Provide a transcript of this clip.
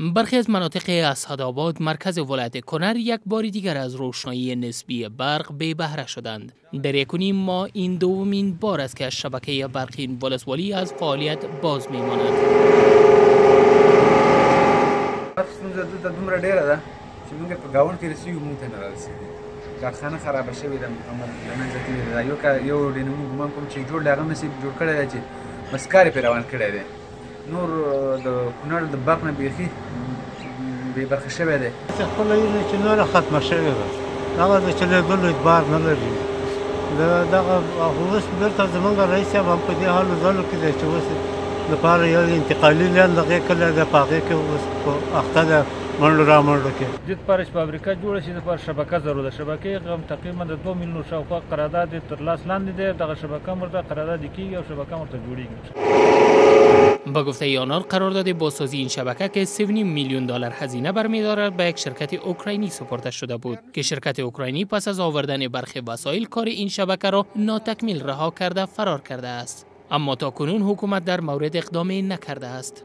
برخی از مناطق اسدآباد مرکز ولایت کنر یک بار دیگر از روشنایی نسبی برق بی بهره شدند در یکونیم ما این دومین بار است که از شبکه برقی ولسوالی از فعالیت باز میماند دومره ډیره ده چې موږ په گاون کې رسیدو موږ ته نه رسیدو کارخانه خراب شوې ده موږ نه یو یو د نمو ګمان کوم چې جوړ لغه مسیب جوړ کړی دی چې مسکارې پیروان کړی دی نور د کونړ د برق نه بیخي بې برخې شوی دی خپله وینه چې نوره ختمه شوې ده دغه ده چې لېږلو اعتبار نه لري دغه اوس بېرته زموږ رئیس صاحب هم په دې حالو ځلو کې دی چې اوس لپاره یو انتقالي لین دغه کله ده په هغې کې اوس په اخته ده منډو را منډو کې د پاره چې فابریکه جوړه شي د پر شبکه ضرور ده شبکې غم تقریبا د 2 میلیون شاوخوا قرارداد تر لاس لاندې ده دغه شبکه مرده قرارداد کیږي او شبکه مرته جوړیږي با گفته قرار داده قرارداد بازسازی این شبکه که 3.5 میلیون دلار هزینه برمیدارد به یک شرکت اوکراینی سپرده شده بود که شرکت اوکراینی پس از آوردن برخی وسایل کار این شبکه را ناتکمیل رها کرده فرار کرده است اما تا کنون حکومت در مورد اقدامی نکرده است